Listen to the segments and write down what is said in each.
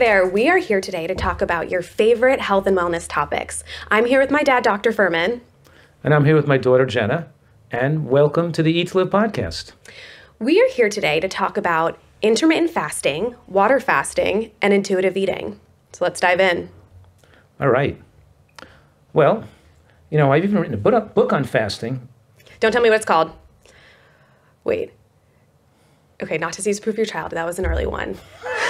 there, we are here today to talk about your favorite health and wellness topics. I'm here with my dad, Dr. Fuhrman. And I'm here with my daughter, Jenna. And welcome to the Eat to Live podcast. We are here today to talk about intermittent fasting, water fasting, and intuitive eating. So let's dive in. All right. Well, you know, I've even written a book on fasting. Don't tell me what it's called. Wait. Okay, not to disease proof your child. That was an early one.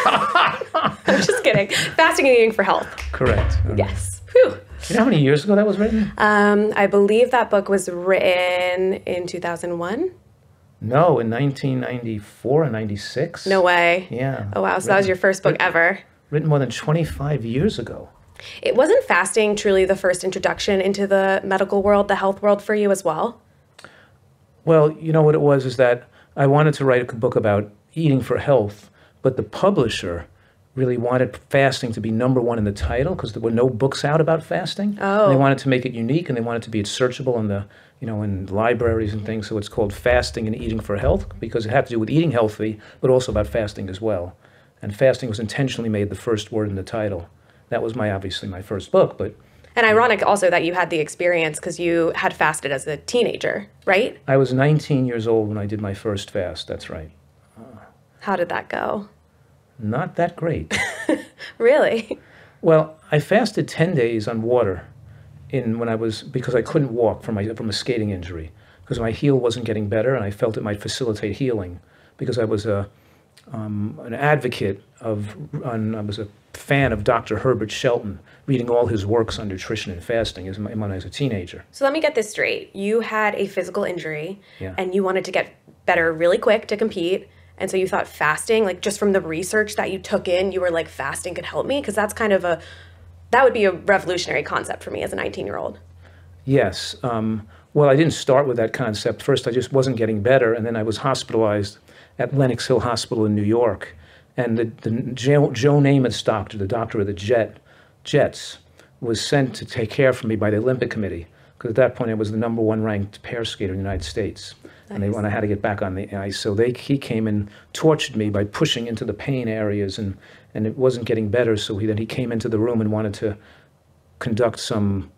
I'm just kidding. Fasting and eating for health. Correct. Yes. Whew. You know how many years ago that was written? Um, I believe that book was written in 2001. No, in 1994 and 96. No way. Yeah. Oh wow. So that was your first book written- ever. Written more than 25 years ago. It wasn't fasting truly the first introduction into the medical world, the health world for you as well. Well, you know what it was is that I wanted to write a book about eating for health, but the publisher really wanted fasting to be number one in the title because there were no books out about fasting. Oh. And they oh. wanted to make it unique and they wanted to be searchable in the you know in libraries and things. So it's called Fasting and Eating for Health because it had to do with eating healthy, but also about fasting as well. And fasting was intentionally made the first word in the title. That was my obviously my first book, but And ironic also that you had the experience because you had fasted as a teenager, right? I was 19 years old when I did my first fast. That's right. How did that go? Not that great. Really? Well, I fasted 10 days on water in when I was because I couldn't walk from my from a skating injury because my heel wasn't getting better and I felt it might facilitate healing because I was a um, an advocate of and I was a fan of Dr. Herbert Shelton, reading all his works on nutrition and fasting as my, when I was a teenager. So let me get this straight. You had a physical injury Yeah. and you wanted to get better really quick to compete. And so you thought fasting, like just from the research that you took in, you were like, fasting could help me? Because that's kind of a, that would be a revolutionary concept for me as a 19 year old. Yes. Um, well, I didn't start with that concept. First, I just wasn't getting better, and then I was hospitalized at Lenox Hill Hospital in New York. And the, the Joe, Joe Namath's doctor, the doctor of the Jet, Jets, was sent to take care of me by the Olympic Committee because at that point I was the number one ranked pair skater in the United States. And they, when I had to get back on the ice, so they he came and tortured me by pushing into the pain areas, and and it wasn't getting better. So he then he came into the room and wanted to conduct some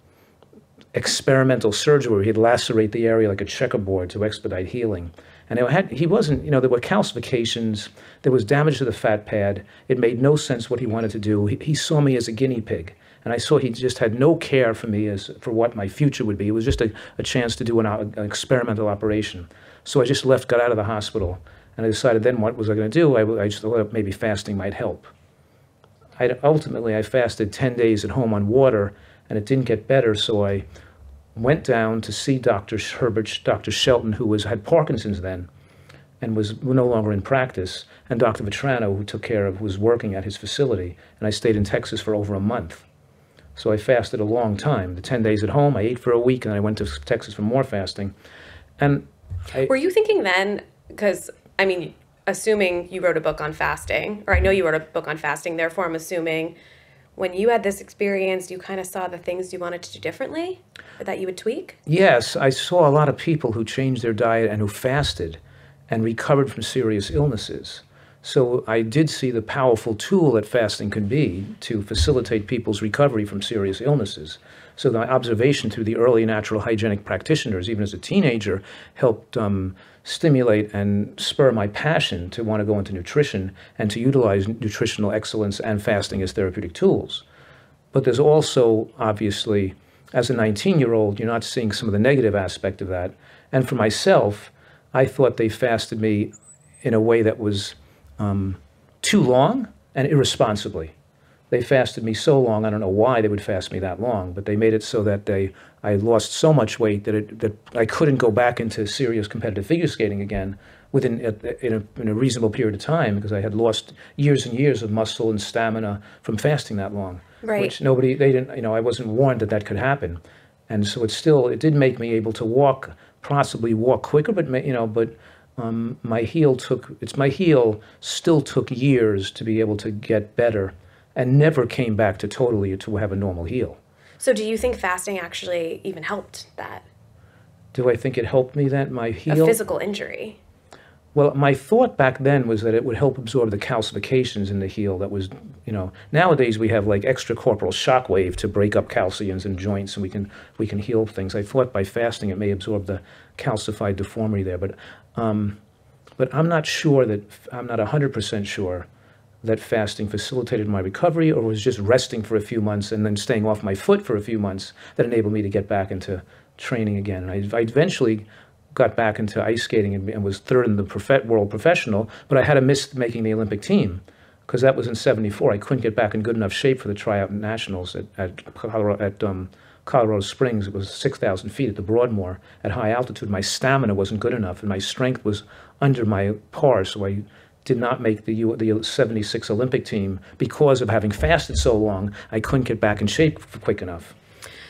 experimental surgery where he'd lacerate the area like a checkerboard to expedite healing. And it had, he wasn't, you know, there were calcifications, there was damage to the fat pad. It made no sense what he wanted to do. He, he saw me as a guinea pig. And I saw he just had no care for me as for what my future would be. It was just a, a chance to do an, uh, an experimental operation. So I just left, got out of the hospital, and I decided then what was I going to do? I, I just thought maybe fasting might help. I, ultimately, I fasted 10 days at home on water, and it didn't get better, so I went down to see Dr. Herbert, Dr. Shelton, who was had Parkinson's then, and was no longer in practice, and Dr. Vetrano, who took care of, was working at his facility, and I stayed in Texas for over a month. So I fasted a long time. The 10 days at home, I ate for a week, and then I went to Texas for more fasting. And I, Were you thinking then, because I mean, assuming you wrote a book on fasting, or I know you wrote a book on fasting, therefore I'm assuming when you had this experience, you kind of saw the things you wanted to do differently, that you would tweak? Yes, I saw a lot of people who changed their diet and who fasted and recovered from serious illnesses. So I did see the powerful tool that fasting can be to facilitate people's recovery from serious illnesses. So my observation through the early natural hygienic practitioners, even as a teenager, helped um, stimulate and spur my passion to want to go into nutrition and to utilize nutritional excellence and fasting as therapeutic tools. But there's also, obviously, as a 19 year old, you're not seeing some of the negative aspect of that. And for myself, I thought they fasted me in a way that was um, too long and irresponsibly. They fasted me so long, I don't know why they would fast me that long, but they made it so that they, I lost so much weight that, it, that I couldn't go back into serious competitive figure skating again within a, in, a, in a reasonable period of time because I had lost years and years of muscle and stamina from fasting that long. Right. Which nobody, they didn't, you know, I wasn't warned that that could happen. And so it still, it did make me able to walk, possibly walk quicker, but, you know, but um, my heel took, it's my heel still took years to be able to get better and never came back to totally to have a normal heel. So do you think fasting actually even helped that? Do I think it helped me that my heel A physical injury? Well, my thought back then was that it would help absorb the calcifications in the heel. That was, you know, nowadays we have like extracorporeal shock wave to break up calciums in joints, and we can we can heal things. I thought by fasting it may absorb the calcified deformity there, but um, but I'm not sure that I'm not 100% sure that fasting facilitated my recovery or was just resting for a few months and then staying off my foot for a few months that enabled me to get back into training again. And I, I eventually got back into ice skating and, and was third in the prof- world professional, but I had to miss making the Olympic team because that was in 74. I couldn't get back in good enough shape for the tryout nationals at, at, Colorado, at um, Colorado Springs. It was 6,000 feet at the Broadmoor at high altitude. My stamina wasn't good enough and my strength was under my par, so I did not make the, U, the 76 Olympic team because of having fasted so long. I couldn't get back in shape quick enough.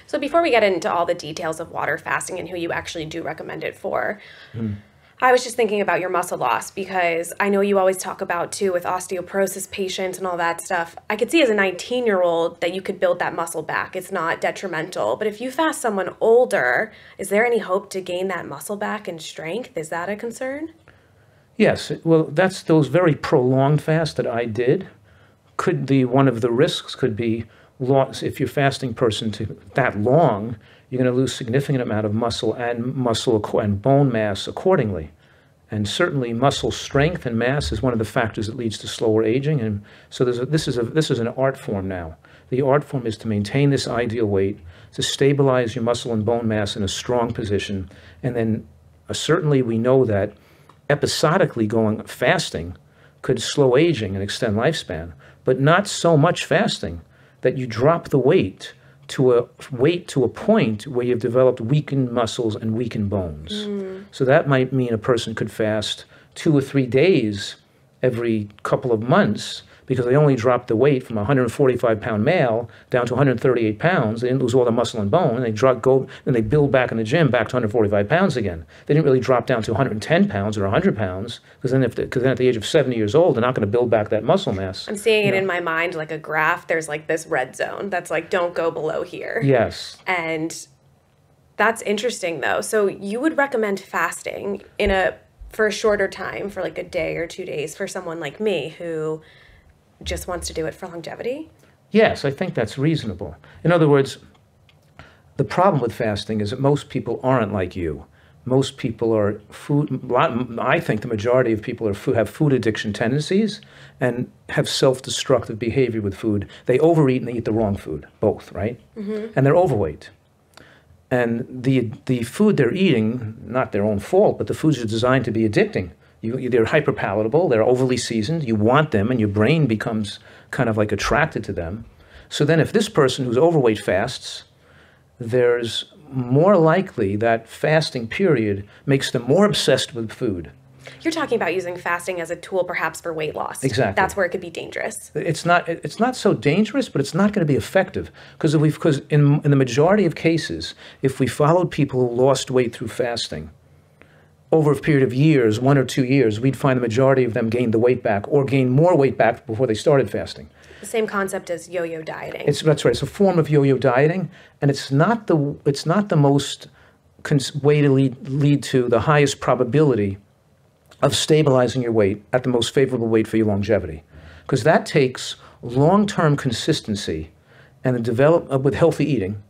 So before we get into all the details of water fasting and who you actually do recommend it for, mm. I was just thinking about your muscle loss because I know you always talk about too with osteoporosis patients and all that stuff. I could see as a 19 year old that you could build that muscle back. It's not detrimental. But if you fast someone older, is there any hope to gain that muscle back and strength? Is that a concern? Yes. Well, that's those very prolonged fasts that I did. Could the one of the risks could be loss, if you're fasting person to that long, you're going to lose significant amount of muscle and muscle and bone mass accordingly. And certainly, muscle strength and mass is one of the factors that leads to slower aging. And so, a, this is a this is an art form now. The art form is to maintain this ideal weight, to stabilize your muscle and bone mass in a strong position, and then uh, certainly we know that episodically going fasting could slow aging and extend lifespan, but not so much fasting that you drop the weight to a weight to a point where you've developed weakened muscles and weakened bones. Mm. So that might mean a person could fast two or three days every couple of months because they only dropped the weight from a 145 pound male down to 138 pounds. They didn't lose all the muscle and bone, and they drop, go and they build back in the gym back to 145 pounds again. They didn't really drop down to 110 pounds or 100 pounds because then, if because then at the age of 70 years old, they're not going to build back that muscle mass. I'm seeing it know. in my mind like a graph. There's like this red zone that's like don't go below here. Yes. And that's interesting though. So you would recommend fasting in a for a shorter time for like a day or two days for someone like me who just wants to do it for longevity? Yes, I think that's reasonable. In other words, the problem with fasting is that most people aren't like you. Most people are food. I think the majority of people are food, have food addiction tendencies and have self-destructive behavior with food. They overeat and they eat the wrong food, both, right? Mm-hmm. And they're overweight. And the the food they're eating, not their own fault, but the foods are designed to be addicting. You, they're hyper palatable, they're overly seasoned, you want them, and your brain becomes kind of like attracted to them. So then, if this person who's overweight fasts, there's more likely that fasting period makes them more obsessed with food. You're talking about using fasting as a tool perhaps for weight loss. Exactly. That's where it could be dangerous. It's not it's not so dangerous, but it's not going to be effective because because in in the majority of cases, if we followed people who lost weight through fasting, over a period of years, one or two years, we'd find the majority of them gained the weight back or gained more weight back before they started fasting. The same concept as yo-yo dieting. It's, that's right. It's a form of yo-yo dieting, and it's not the it's not the most cons- way to lead lead to the highest probability of stabilizing your weight at the most favorable weight for your longevity, because that takes long-term consistency and the develop uh, with healthy eating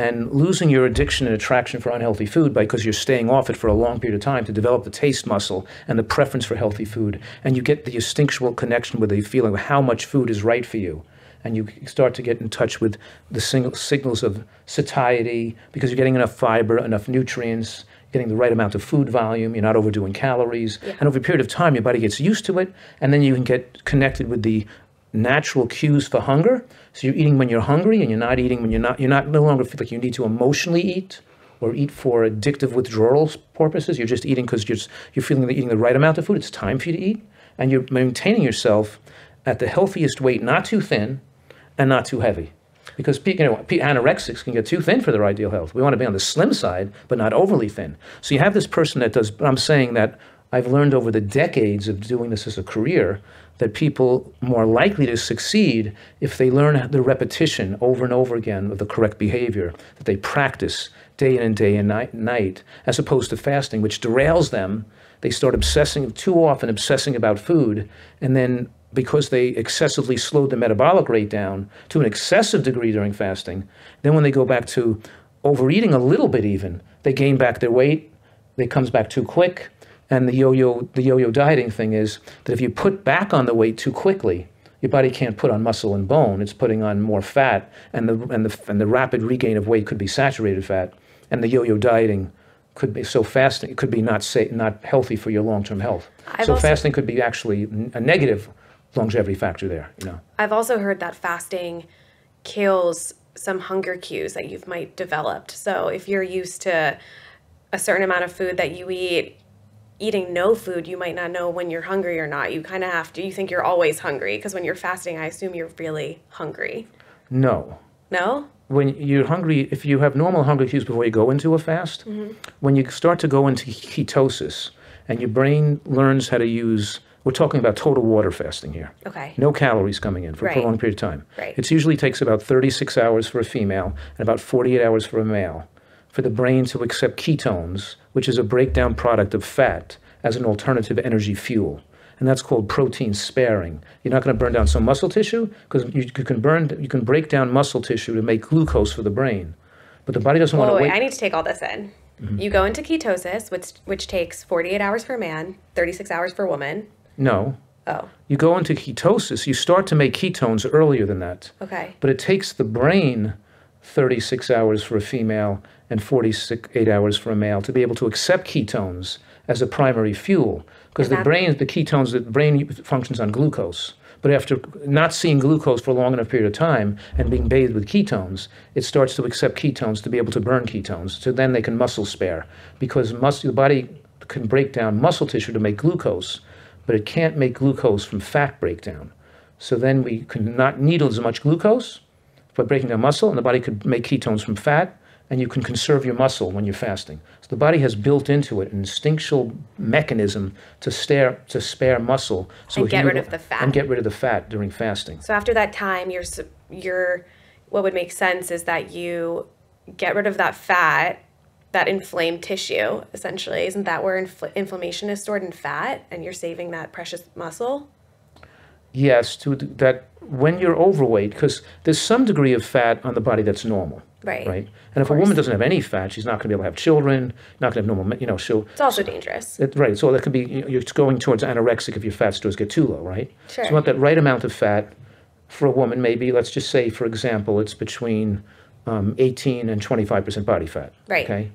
and losing your addiction and attraction for unhealthy food because you're staying off it for a long period of time to develop the taste muscle and the preference for healthy food. And you get the instinctual connection with the feeling of how much food is right for you. And you start to get in touch with the signals of satiety because you're getting enough fiber, enough nutrients, getting the right amount of food volume, you're not overdoing calories. Yeah. And over a period of time, your body gets used to it. And then you can get connected with the natural cues for hunger. So you're eating when you're hungry, and you're not eating when you're not. You're not no longer feel like you need to emotionally eat or eat for addictive withdrawal purposes. You're just eating because you're you're feeling that you're eating the right amount of food. It's time for you to eat, and you're maintaining yourself at the healthiest weight, not too thin, and not too heavy. Because you know, anorexics can get too thin for their ideal health. We want to be on the slim side, but not overly thin. So you have this person that does. I'm saying that I've learned over the decades of doing this as a career that people more likely to succeed if they learn the repetition over and over again of the correct behavior that they practice day in and day and night, night as opposed to fasting, which derails them they start obsessing too often, obsessing about food, and then because they excessively slowed the metabolic rate down to an excessive degree during fasting, then when they go back to overeating a little bit, even they gain back their weight. It comes back too quick, and the yo-yo the yo-yo dieting thing is that if you put back on the weight too quickly, your body can't put on muscle and bone. It's putting on more fat, and the and the and the rapid regain of weight could be saturated fat, and the yo-yo dieting could be so fasting. It could be not sa- not healthy for your long-term health. I've so fasting could be actually a negative longevity factor there. You know. I've also heard that fasting kills some hunger cues that you've might developed. So if you're used to a certain amount of food that you eat, eating no food, you might not know when you're hungry or not. You kind of have to. You think you're always hungry because when you're fasting, I assume you're really hungry. No. No? when you're hungry, if you have normal hunger cues before you go into a fast, mm-hmm. when you start to go into ketosis and your brain learns how to use, we're talking about total water fasting here. Okay. No calories coming in for Right. a prolonged period of time. Right. It usually takes about 36 hours for a female and about 48 hours for a male for the brain to accept ketones, which is a breakdown product of fat, as an alternative energy fuel. And that's called protein sparing. You're not going to burn down some muscle tissue because you, you can burn, you can break down muscle tissue to make glucose for the brain, but the body doesn't want to wait, wait. I need to take all this in. Mm-hmm. You go into ketosis, which which takes 48 hours for a man, 36 hours for a woman. no, Oh, you go into ketosis. You start to make ketones earlier than that. okay. But it takes the brain 36 hours for a female and 48 hours for a male to be able to accept ketones as a primary fuel. Because the brain, the ketones, the brain functions on glucose. But after not seeing glucose for a long enough period of time and being bathed with ketones, it starts to accept ketones to be able to burn ketones. So then they can muscle spare because muscle, the body can break down muscle tissue to make glucose, but it can't make glucose from fat breakdown. So then we can not needle as much glucose by breaking down muscle, and the body could make ketones from fat, and you can conserve your muscle when you're fasting. So the body has built into it an instinctual mechanism to stare to spare muscle, so And get rid of the fat. and get rid of the fat during fasting. So after that time, you're you're what would make sense is that you get rid of that fat, that inflamed tissue. Essentially, isn't that where infl- inflammation is stored in fat, and you're saving that precious muscle? Yes, to that when you're overweight, because there's some degree of fat on the body that's normal. Right. Right. And if a woman doesn't have any fat, she's not going to be able to have children. Not going to have normal, you know. She'll It's also dangerous. It, right. So that could be you know, you're going towards anorexic if your fat stores get too low, right? Sure. So you want that right amount of fat for a woman. Maybe let's just say, for example, it's between um, 18 and 25 percent body fat. Right. Okay.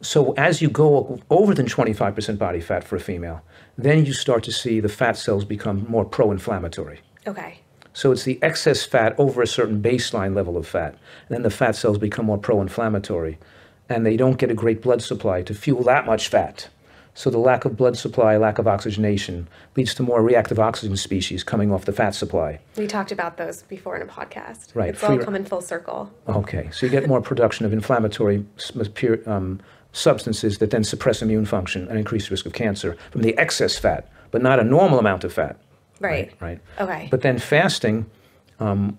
So as you go over than 25 percent body fat for a female, then you start to see the fat cells become more pro-inflammatory. Okay. So it's the excess fat over a certain baseline level of fat. And then the fat cells become more pro inflammatory. And they don't get a great blood supply to fuel that much fat. So the lack of blood supply, lack of oxygenation, leads to more reactive oxygen species coming off the fat supply. We talked about those before in a podcast. Right, It's all free- coming full circle. Okay, so you get more production of inflammatory um, substances that then suppress immune function and increase risk of cancer from the excess fat, but not a normal amount of fat. Right. Right. Okay. But then fasting, um,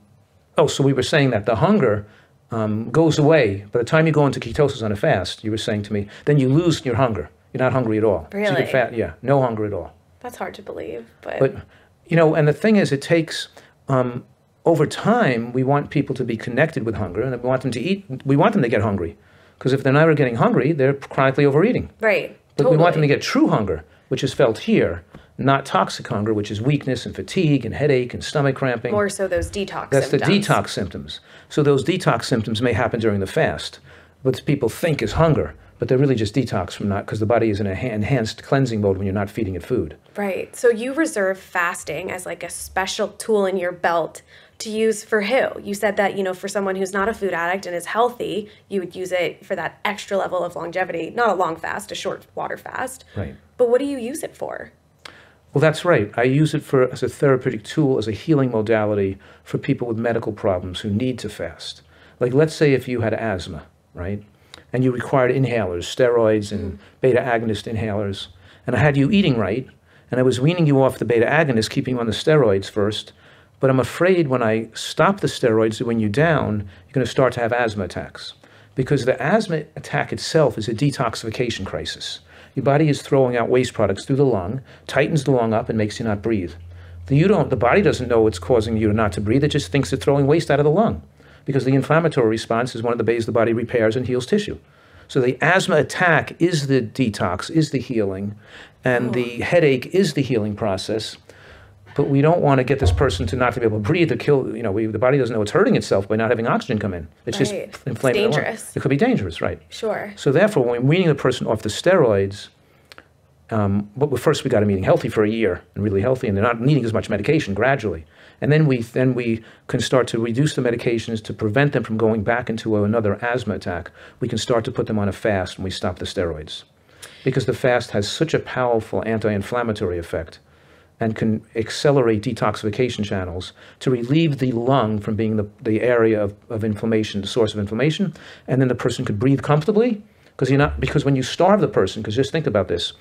oh, so we were saying that the hunger um, goes away. By the time you go into ketosis on a fast, you were saying to me, then you lose your hunger. You're not hungry at all. So you Really? get fat, yeah, no hunger at all. That's hard to believe, but, But, you know, and the thing is, it takes, um, over time, we want people to be connected with hunger and we want them to eat, we want them to get hungry. Because if they're never getting hungry, they're chronically overeating. right. But totally. we want them to get true hunger, which is felt here, not toxic hunger, which is weakness and fatigue and headache and stomach cramping. more so those detox. Symptoms. That's symptoms. the detox symptoms. So those detox symptoms may happen during the fast, what people think is hunger, but they're really just detox from not because the body is in a ha- enhanced cleansing mode when you're not feeding it food. Right. So you reserve fasting as like a special tool in your belt to use for who? You said that, you know, for someone who's not a food addict and is healthy, you would use it for that extra level of longevity. Not a long fast, a short water fast. Right. But what do you use it for? Well, that's right. I use it for as a therapeutic tool, as a healing modality for people with medical problems who need to fast. Like, let's say if you had asthma, right, and you required inhalers, steroids and mm. beta agonist inhalers, and I had you eating right, and I was weaning you off the beta agonist, keeping you on the steroids first. But I'm afraid when I stop the steroids to wean you down, you're going to start to have asthma attacks. Because the asthma attack itself is a detoxification crisis. Your body is throwing out waste products through the lung, tightens the lung up, and makes you not breathe. The, you don't, the body doesn't know what's causing you not to breathe. It just thinks it's throwing waste out of the lung because the inflammatory response is one of the ways the body repairs and heals tissue. So the asthma attack is the detox, is the healing, and the headache is the healing process. But we don't want to get this person to not to be able to breathe or kill. You know, we, the body doesn't know it's hurting itself by not having oxygen come in. It's Right. just It's the lung. dangerous. It could be dangerous, right? Sure. So therefore, when we're weaning the person off the steroids, um, but first we got them eating healthy for a year and really healthy, and they're not needing as much medication gradually. And then we then we can start to reduce the medications to prevent them from going back into another asthma attack. We can start to put them on a fast and we stop the steroids, because the fast has such a powerful anti-inflammatory effect and can accelerate detoxification channels to relieve the lung from being the, the area of, of inflammation, the source of inflammation, and then the person could breathe comfortably. Because you're not because when you starve the person, because just think about this,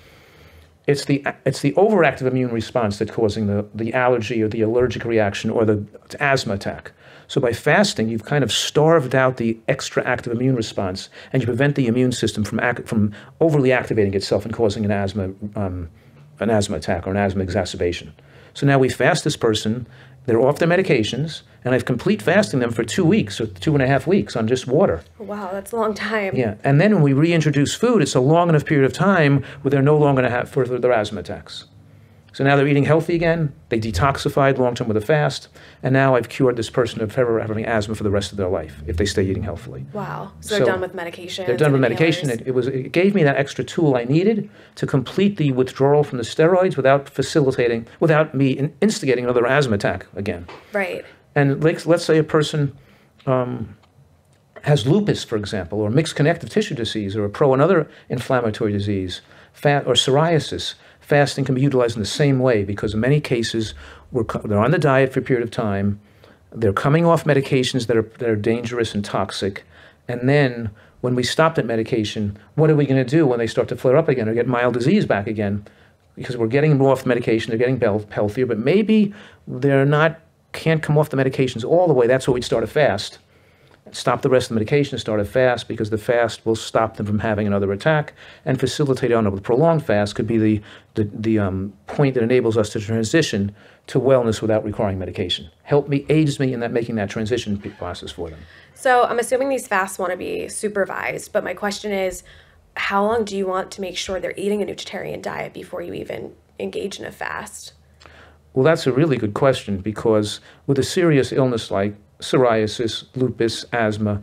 it's the it's the overactive immune response that's causing the, the allergy or the allergic reaction or the asthma attack. So by fasting, you've kind of starved out the extra active immune response, and you prevent the immune system from from overly activating itself and causing an asthma um, an asthma attack or an asthma exacerbation. So now we fast this person. They're off their medications, and I've complete fasting them for two weeks or two and a half weeks on just water. Wow, that's a long time. Yeah, and then when we reintroduce food, it's a long enough period of time where they're no longer going to have further their asthma attacks. So now they're eating healthy again. They detoxified long term with a fast, and now I've cured this person of ever having asthma for the rest of their life if they stay eating healthily. Wow. So, So they're done with medication. They're done with medication. It, it was it gave me that extra tool I needed to complete the withdrawal from the steroids without facilitating, without me in- instigating another asthma attack again. Right. And let's, let's say a person um, has lupus, for example, or mixed connective tissue disease, or a pro another inflammatory disease, fat, or psoriasis. Fasting can be utilized in the same way because in many cases we're, they're on the diet for a period of time, they're coming off medications that are, that are dangerous and toxic, and then when we stop that medication, what are we going to do when they start to flare up again or get mild disease back again? Because we're getting them off medication, they're getting health- healthier, but maybe they're not can't come off the medications all the way. That's where we'd start a fast. Stop the rest of the medication, start a fast, because the fast will stop them from having another attack and facilitate on a prolonged fast could be the, the, the um, point that enables us to transition to wellness without requiring medication. Help me, aids me in that making that transition process for them. So I'm assuming these fasts want to be supervised, but my question is how long do you want to make sure they're eating a nutritarian diet before you even engage in a fast? Well, that's a really good question because with a serious illness like psoriasis, lupus, asthma,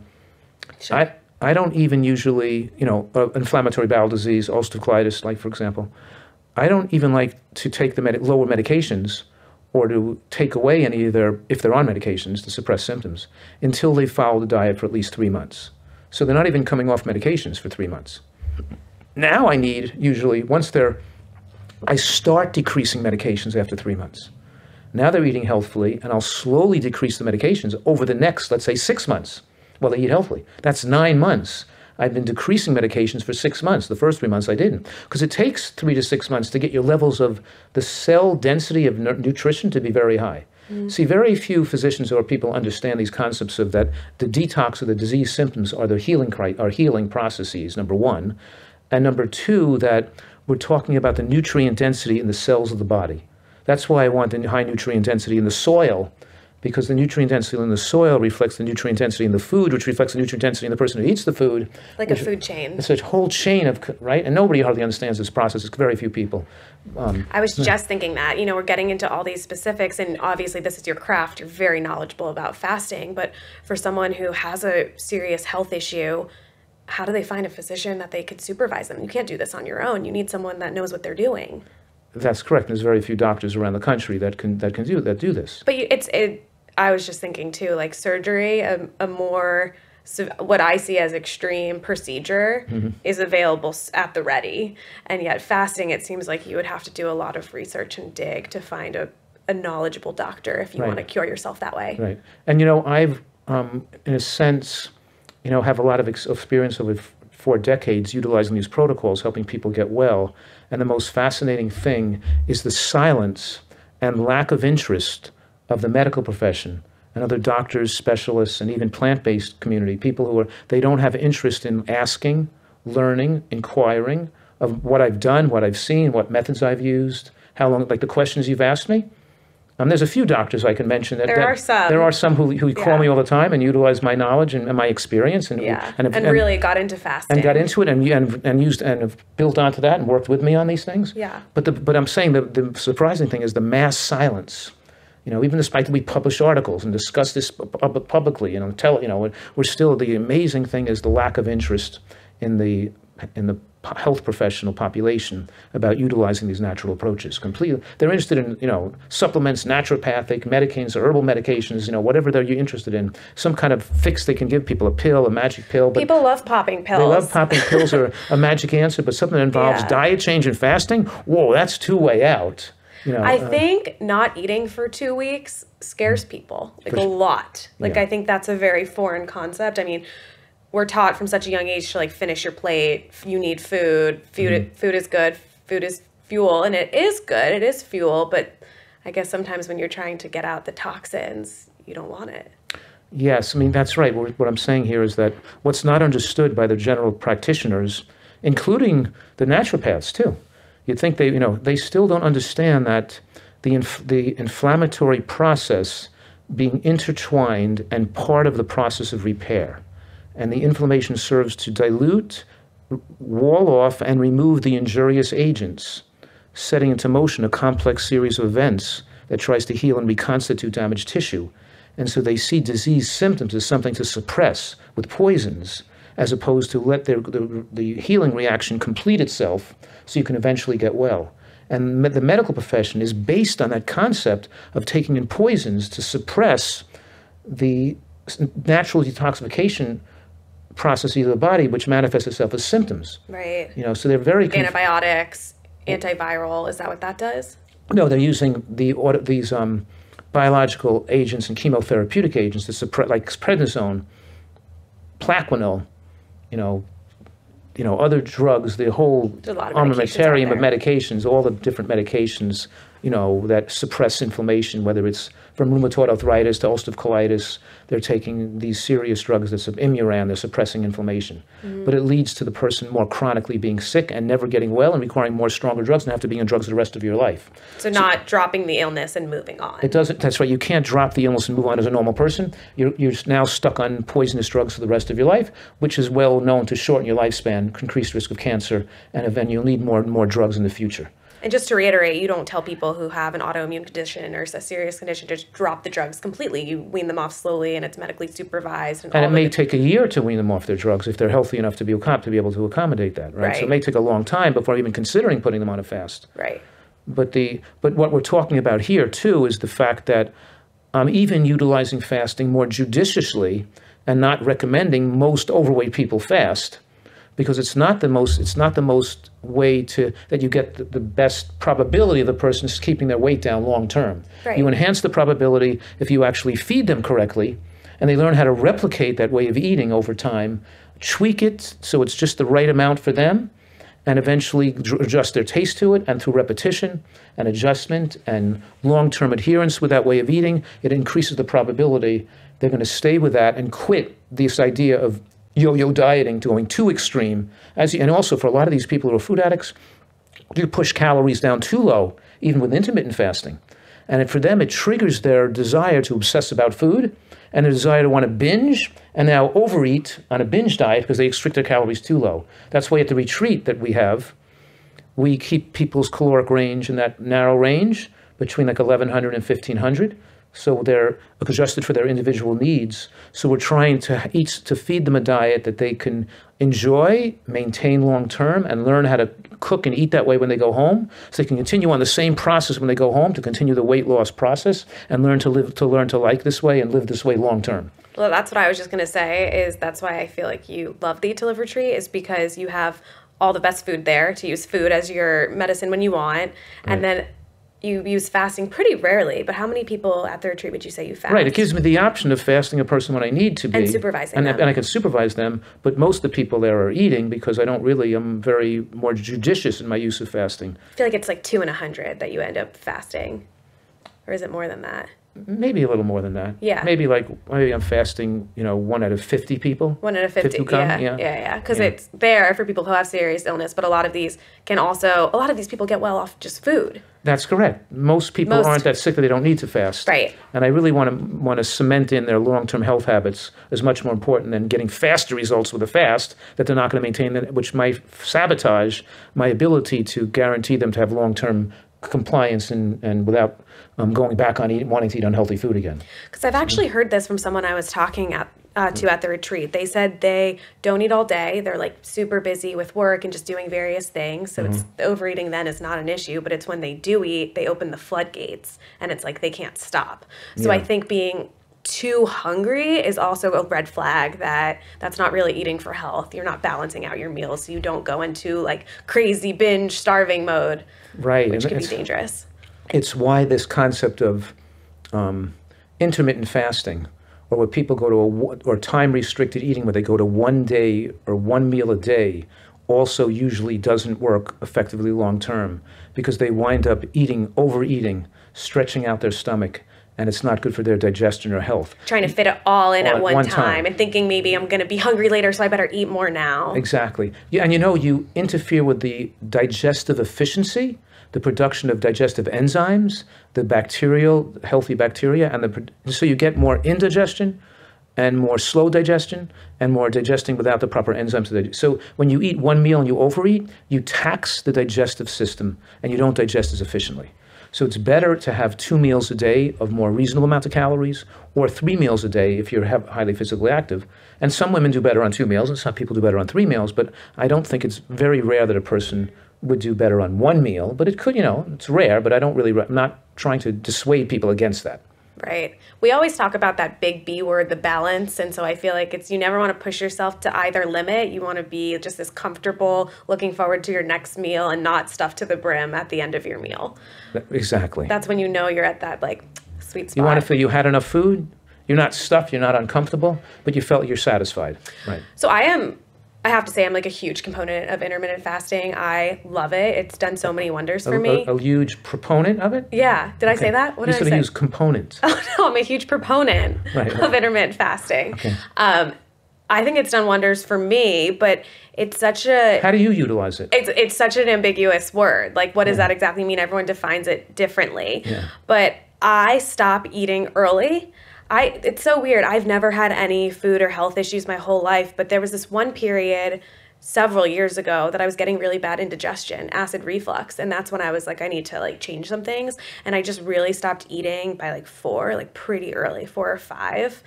Sure. I, I don't even usually, you know, uh, inflammatory bowel disease, ulcerative colitis, like for example, I don't even like to take the med- lower medications or to take away any of their, if they're on medications to suppress symptoms, until they follow the diet for at least three months. So they're not even coming off medications for three months. Now I need, usually, once they're, I start decreasing medications after three months. Now they're eating healthfully, and I'll slowly decrease the medications over the next, let's say, six months while they eat healthfully. That's nine months. I've been decreasing medications for six months. The first three months I didn't. Because it takes three to six months to get your levels of the cell density of nu- nutrition to be very high. Mm. See, very few physicians or people understand these concepts of that the detox of the disease symptoms are the healing, are healing processes, number one. And number two, that we're talking about the nutrient density in the cells of the body. That's why I want the high nutrient density in the soil, because the nutrient density in the soil reflects the nutrient density in the food, which reflects the nutrient density in the person who eats the food. Like a food chain. It's a whole chain of, right? And nobody hardly understands this process. It's very few people. Um, I was just thinking that, you know, we're getting into all these specifics, and obviously, this is your craft. You're very knowledgeable about fasting. But for someone who has a serious health issue, how do they find a physician that they could supervise them? You can't do this on your own. You need someone that knows what they're doing. That's correct. There's very few doctors around the country that can that can do that do this. But you, it's it. I was just thinking too, like surgery, a, a more so what I see as extreme procedure is available at the ready, and yet fasting, it seems like you would have to do a lot of research and dig to find a, a knowledgeable doctor if you Right. want to cure yourself that way. Right. And you know, I've, um, in a sense, you know, have a lot of ex- experience over four decades utilizing these protocols, helping people get well. And the most fascinating thing is the silence and lack of interest of the medical profession and other doctors, specialists, and even plant-based community, people who are, they don't have interest in asking, learning, inquiring of what I've done, what I've seen, what methods I've used, how long, like the questions you've asked me. Um, there's a few doctors I can mention that There that- are some. There are some who, who call me all the time and utilize my knowledge and, and my experience and Yeah. and, And, really got into fasting. and got into it and, and and used and have built onto that and worked with me on these things. Yeah. But the but I'm saying the the surprising thing is the mass silence. You know, even despite that we publish articles and discuss this publicly, you know, tell you know, we're- still the amazing thing is the lack of interest in the in the health professional population about utilizing these natural approaches. Completely, they're interested in you know supplements, naturopathic medicines, herbal medications, you know, whatever they're you interested in. Some kind of fix they can give people, a pill, a magic pill. But People love popping pills. they love popping pills or a magic answer, but something that involves Yeah. diet change and fasting. Whoa, that's two way out. You know, I uh, think not eating for two weeks scares people like a lot. Like Yeah. I think that's a very foreign concept. I mean, we're taught from such a young age to like finish your plate. You need food. Food Mm-hmm. food is good. Food is fuel, and it is good. It is fuel, but I guess sometimes when you're trying to get out the toxins, you don't want it. Yes, I mean, that's right. What, what I'm saying here is that what's not understood by the general practitioners, including the naturopaths too, you'd think they, you know, they still don't understand that the, inf- the inflammatory process being intertwined and part of the process of repair. And the inflammation serves to dilute, wall off, and remove the injurious agents, setting into motion a complex series of events that tries to heal and reconstitute damaged tissue. And so they see disease symptoms as something to suppress with poisons, as opposed to let their, the, the healing reaction complete itself so you can eventually get well. And the medical profession is based on that concept of taking in poisons to suppress the natural detoxification process of the body, which manifests itself as symptoms. Right. You know, so they're very conf- Antibiotics, antiviral. Is that what that does? no, they're using the these um, biological agents and chemotherapeutic agents to suppress, like prednisone, plaquenil, you know, you know, other drugs, the whole There's a lot of medications armamentarium of medications, all the different medications, you know, that suppress inflammation, whether it's from rheumatoid arthritis to ulcerative colitis. They're taking these serious drugs that's Imuran, they're suppressing inflammation. Mm-hmm. But it leads to the person more chronically being sick and never getting well and requiring more stronger drugs and have to be on drugs the rest of your life. So not dropping the illness and moving on. It doesn't. That's right. You can't drop the illness and move on as a normal person. You're, you're now stuck on poisonous drugs for the rest of your life, which is well known to shorten your lifespan, increase risk of cancer, and then you'll need more and more drugs in the future. And just to reiterate, you don't tell people who have an autoimmune condition or a serious condition to just drop the drugs completely. You wean them off slowly, and it's medically supervised. And, And it may take a year to wean them off their drugs if they're healthy enough to be to be able to accommodate that, right? So it may take a long time before even considering putting them on a fast. right. But the but what we're talking about here too is the fact that um, even utilizing fasting more judiciously and not recommending most overweight people fast because it's not the most it's not the most way to that you get the, the best probability of the person keeping their weight down long term. Right. You enhance the probability if you actually feed them correctly and they learn how to replicate that way of eating over time, tweak it so it's just the right amount for them and eventually adjust their taste to it. And through repetition and adjustment and long term adherence with that way of eating, it increases the probability they're going to stay with that and quit this idea of yo yo dieting, going too extreme. As and also for a lot of these people who are food addicts, you push calories down too low, even with intermittent fasting. And for them, it triggers their desire to obsess about food and a desire to want to binge and now overeat on a binge diet because they restrict their calories too low. That's why at the retreat that we have, we keep people's caloric range in that narrow range between like 1100 and 1500 so they're adjusted for their individual needs. So we're trying to eat to feed them a diet that they can enjoy maintain long term and learn how to cook and eat that way when they go home. So they can continue on the same process when they go home to continue the weight loss process and learn to live to learn to like this way and live this way long term. Well, that's what I was just gonna say. Is that's why I feel like you love the Eat to Live retreat is because you have all the best food there to use food as your medicine when you want, and then you use fasting pretty rarely. But how many people at the retreat would you say you fast? Right. It gives me the option of fasting a person when I need to be. And supervising and, them. And I can supervise them, but most of the people there are eating because I don't really, I'm very more judicious in my use of fasting. I feel like it's like two in a hundred that you end up fasting, or is it more than that? Maybe a little more than that. Yeah. Maybe like maybe I'm fasting, you know, one out of fifty people. One out of 50. 50 who come, yeah, yeah. yeah, yeah. Because Yeah. it's there for people who have serious illness, but a lot of these can also, a lot of these people get well off just food. That's correct. Most people Most- aren't that sick that they don't need to fast. Right. And I really want to want to cement in their long-term health habits as much more important than getting faster results with a fast that they're not going to maintain, that- which might sabotage my ability to guarantee them to have long-term compliance and, and without um, going back on eat, wanting to eat unhealthy food again. Because I've actually heard this from someone I was talking at, uh, to at the retreat. They said they don't eat all day. They're like super busy with work and just doing various things. So it's the overeating then is not an issue, but it's when they do eat, they open the floodgates and it's like they can't stop. So I think being too hungry is also a red flag that that's not really eating for health. You're not balancing out your meals so you don't go into like crazy binge starving mode, Right. which and can be dangerous. it's why this concept of um, intermittent fasting, or where people go to a or time restricted eating, where they go to one day or one meal a day, also usually doesn't work effectively long term because they wind up eating overeating, stretching out their stomach, and it's not good for their digestion or health. trying to fit it all in All at at one, one time, time. and thinking maybe I'm going to be hungry later, so I better eat more now. Exactly. Yeah, and you know, you interfere with the digestive efficiency, the production of digestive enzymes, the bacterial, healthy bacteria, and the so you get more indigestion and more slow digestion and more digesting without the proper enzymes. So when you eat one meal and you overeat, you tax the digestive system and you don't digest as efficiently. So it's better to have two meals a day of more reasonable amount of calories, or three meals a day if you're highly physically active. And some women do better on two meals, and some people do better on three meals. But I don't think it's very rare that a person would do better on one meal. But it could, you know, it's rare. But I don't really. I'm not trying to dissuade people against that. Right. We always talk about that big B word, the balance. And so I feel like it's you never want to push yourself to either limit. You want to be just as comfortable looking forward to your next meal and not stuffed to the brim at the end of your meal. Exactly. That's when you know you're at that like sweet spot. you want to feel you had enough food. You're not stuffed. You're not uncomfortable, but you felt you're satisfied. Right. So I am I have to say I'm like a huge component of intermittent fasting. I love it. It's done so many wonders for A, me. a, a huge proponent of it. yeah. Did I say that? What you did I say? use component. Oh no, I'm a huge proponent Right, of intermittent fasting. Um, I think it's done wonders for me, but it's such a How do you utilize it? it's it's such an ambiguous word. Like, what does that exactly mean? Everyone defines it differently. Yeah. But I stop eating early. I it's so weird. I've never had any food or health issues my whole life, but there was this one period several years ago that I was getting really bad indigestion, acid reflux, and that's when I was like I need to like change some things, and I just really stopped eating by like 4, like pretty early, 4 or 5.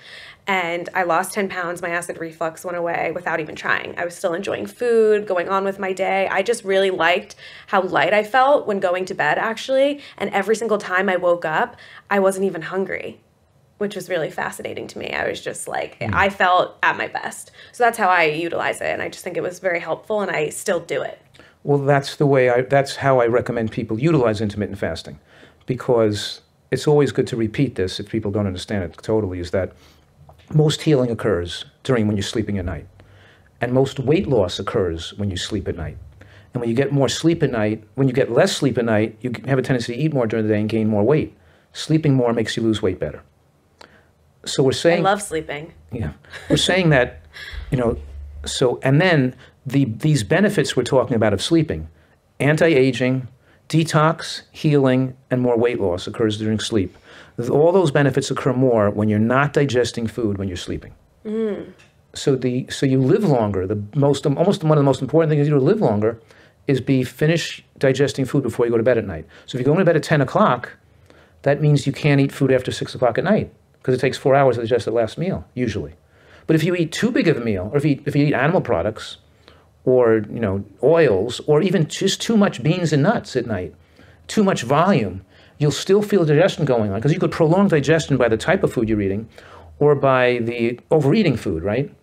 And I lost 10 pounds. My acid reflux went away without even trying. I was still enjoying food, going on with my day. I just really liked how light I felt when going to bed, actually. And every single time I woke up, I wasn't even hungry which was really fascinating to me. I was just like, hmm. I felt at my best. So that's how I utilize it. And I just think it was very helpful and I still do it. Well, that's the way I, that's how I recommend people utilize intermittent fasting because it's always good to repeat this if people don't understand it totally is that most healing occurs during when you're sleeping at night. And most weight loss occurs when you sleep at night. And when you get more sleep at night, when you get less sleep at night, you have a tendency to eat more during the day and gain more weight. Sleeping more makes you lose weight better. So we're saying I love sleeping. yeah. We're saying that, you know, so, and then the, these benefits we're talking about of sleeping, anti-aging, detox, healing, and more weight loss occurs during sleep. All those benefits occur more when you're not digesting food when you're sleeping. Mm. So the so you live longer. The most almost one of the most important things you do to live longer is be finish digesting food before you go to bed at night. So if you go going to bed at ten o'clock, that means you can't eat food after six o'clock at night because it takes four hours to digest the last meal usually. But if you eat too big of a meal, or if you, if you eat animal products, or you know oils, or even just too much beans and nuts at night, too much volume, you'll still feel digestion going on because you could prolong digestion by the type of food you're eating, or by the overeating food, right?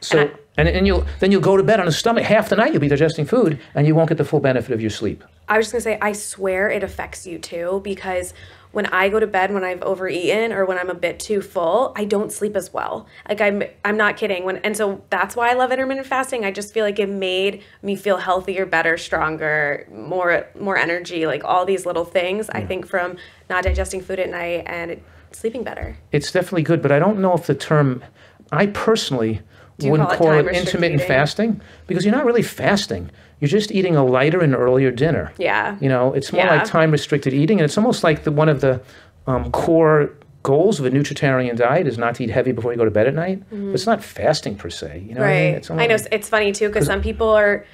So And I- and, and you'll then you'll go to bed on a stomach half the night you'll be digesting food and you won't get the full benefit of your sleep. I was just gonna say, I swear it affects you too because when I go to bed when I've overeaten or when I'm a bit too full, I don't sleep as well. Like I'm I'm not kidding. When and so that's why I love intermittent fasting. I just feel like it made me feel healthier, better, stronger, more more energy, like all these little things. I think from not digesting food at night and sleeping better. It's definitely good, but I don't know if the term, I personally you wouldn't call it call it intermittent eating? fasting because you're not really fasting. You're just eating a lighter and earlier dinner. Yeah. You know, it's more Yeah. like time restricted eating, and it's almost like the one of the um, core goals of a nutritarian diet is not to eat heavy before you go to bed at night. But it's not fasting per se. You know what I mean? Mm-hmm. Right. I know it's funny too because some people are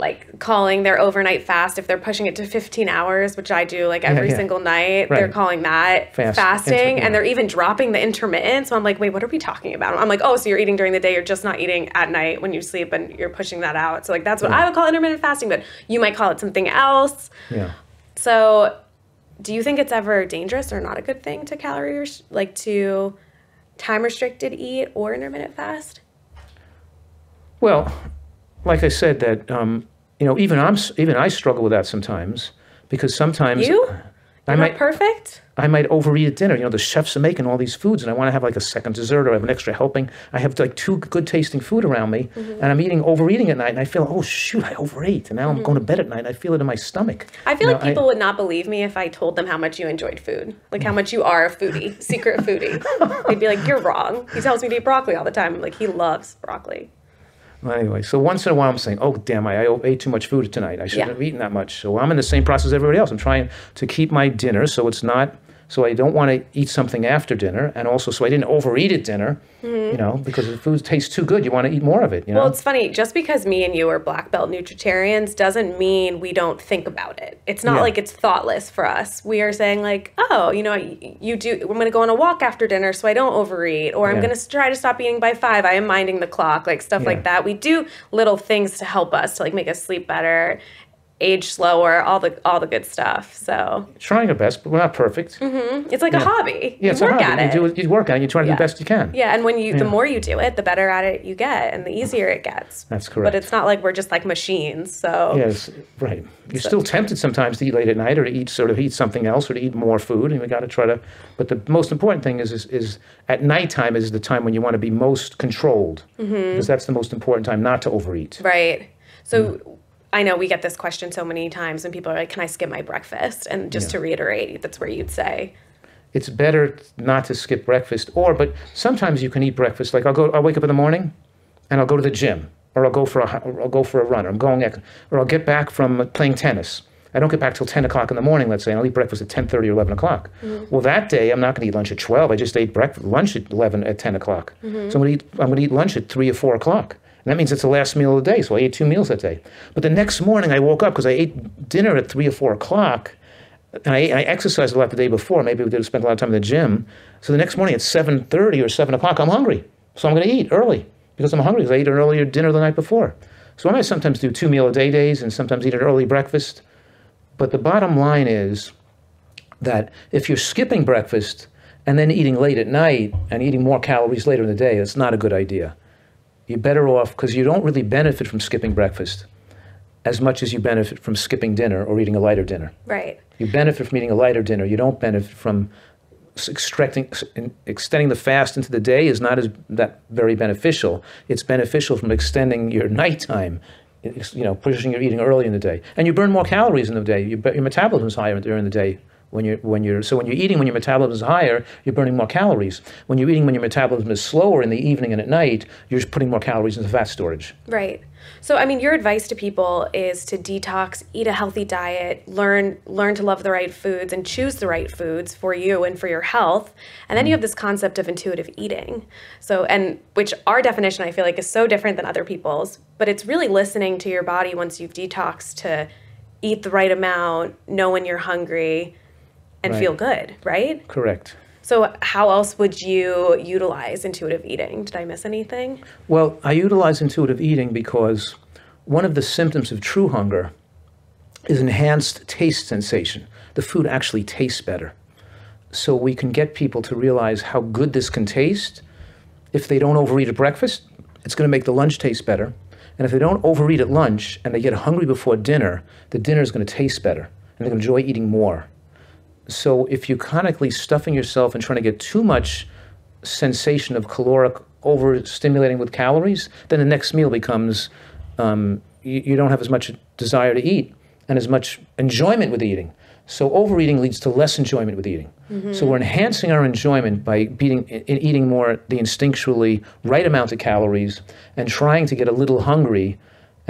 like calling their overnight fast if they're pushing it to 15 hours, which I do like every yeah. single night. They're calling that Fast- fasting inter- yeah. and they're even dropping the intermittent. So I'm like, wait, what are we talking about? I'm like, oh, so you're eating during the day, you're just not eating at night when you sleep and you're pushing that out. So like that's what I would call intermittent fasting, but you might call it something else. Yeah. So, do you think it's ever dangerous or not a good thing to calorie res- like to time restricted eat or intermittent fast? Well, like I said, that um, you know, even I'm even I struggle with that sometimes because sometimes You? I You're not might perfect. I might overeat at dinner. You know, the chefs are making all these foods, and I want to have like a second dessert or I have an extra helping. I have like two good tasting food around me, Mm-hmm. and I'm eating overeating at night, and I feel, oh shoot, I overate, and now I'm going to bed at night. And I feel it in my stomach. Mm-hmm. I feel You like know, people would not believe me if I told them how much you enjoyed food, like how much you are a foodie, secret foodie. They'd be like, "You're wrong." He tells me to eat broccoli all the time. I'm like, he loves broccoli. Well, anyway, so once in a while I'm saying, oh, damn, I, I ate too much food tonight. I shouldn't Yeah. have eaten that much. So I'm in the same process as everybody else. I'm trying to keep my dinner so it's not, so I don't want to eat something after dinner. And also so I didn't overeat at dinner, you know, because if the food tastes too good, you want to eat more of it, you know? Mm-hmm. Well, it's funny. Just because me and you are black belt nutritarians doesn't mean we don't think about it. It's not Yeah. like it's thoughtless for us. We are saying like, oh, you know, you do. I'm going to go on a walk after dinner so I don't overeat, or I'm going to try to stop eating by five. I am minding the clock, like stuff Yeah. like that. We do little things to help us to like make us sleep better, age slower, all the all the good stuff. So trying our best, but we're not perfect. it's like a hobby. Yeah, it's you a work hobby. at it. You, do it, you work at it. You try to do the best you can. Yeah, and when you the more you do it, the better at it you get, and the easier it gets. That's correct. But it's not like we're just like machines. So Yes, right. You're still tempted sometimes to eat late at night or to eat sort of eat something else or to eat more food, and we got to try to. But the most important thing is, is is at nighttime is the time when you want to be most controlled Mm-hmm. because that's the most important time not to overeat. right. So Mm. I know we get this question so many times, and people are like, "Can I skip my breakfast?" And just to reiterate, that's where you'd say, It's better not to skip breakfast, or but sometimes you can eat breakfast. Like I'll go, I'll wake up in the morning, and I'll go to the gym, or I'll go for a, or I'll go for a run, or I'm going, or I'll get back from playing tennis. I don't get back till 10 o'clock in the morning, let's say, and I'll eat breakfast at 10.30 or 11 o'clock. Mm-hmm. Well, that day, I'm not going to eat lunch at 12. I just ate breakfast, lunch at 11, at 10 o'clock. Mm-hmm. So I'm going to eat, I'm going to eat lunch at 3 or 4 o'clock. That means it's the last meal of the day, so I ate two meals that day. But the next morning, I woke up because I ate dinner at 3 or 4 o'clock, and I, I exercised a lot the day before. Maybe we did spend a lot of time in the gym. So the next morning at 7.30 or 7 o'clock, I'm hungry. So I'm going to eat early because I'm hungry because I ate an earlier dinner the night before. So I might sometimes do two meal a day days and sometimes eat an early breakfast. But the bottom line is that if you're skipping breakfast and then eating late at night and eating more calories later in the day, it's not a good idea. You're better off because you don't really benefit from skipping breakfast as much as you benefit from skipping dinner or eating a lighter dinner. right. You benefit from eating a lighter dinner. You don't benefit from extracting, extending the fast into the day is not as that very beneficial. It's beneficial from extending your nighttime, you know, pushing your eating early in the day, and you burn more calories in the day. You, your metabolism is higher during the day when you're when you're so when you're eating when your metabolism is higher, you're burning more calories. When you're eating when your metabolism is slower in the evening and at night, you're just putting more calories into fat storage. Right. So I mean your advice to people is to detox, eat a healthy diet, learn learn to love the right foods and choose the right foods for you and for your health. And then you mm-hmm. have this concept of intuitive eating. So and which our definition I feel like is so different than other people's, but it's really listening to your body once you've detoxed to eat the right amount, know when you're hungry and Right. feel good, right? Correct. So how else would you utilize intuitive eating? Did I miss anything? Well, I utilize intuitive eating because one of the symptoms of true hunger is enhanced taste sensation. The food actually tastes better. So we can get people to realize how good this can taste. If they don't overeat at breakfast, it's going to make the lunch taste better. And if they don't overeat at lunch and they get hungry before dinner, the dinner is going to taste better and they're going to enjoy eating more. So if you're chronically stuffing yourself and trying to get too much sensation of caloric overstimulating with calories, then the next meal becomes um, you, you don't have as much desire to eat and as much enjoyment with eating. So overeating leads to less enjoyment with eating. So we're enhancing our enjoyment by beating, eating more the instinctually right amount of calories and trying to get a little hungry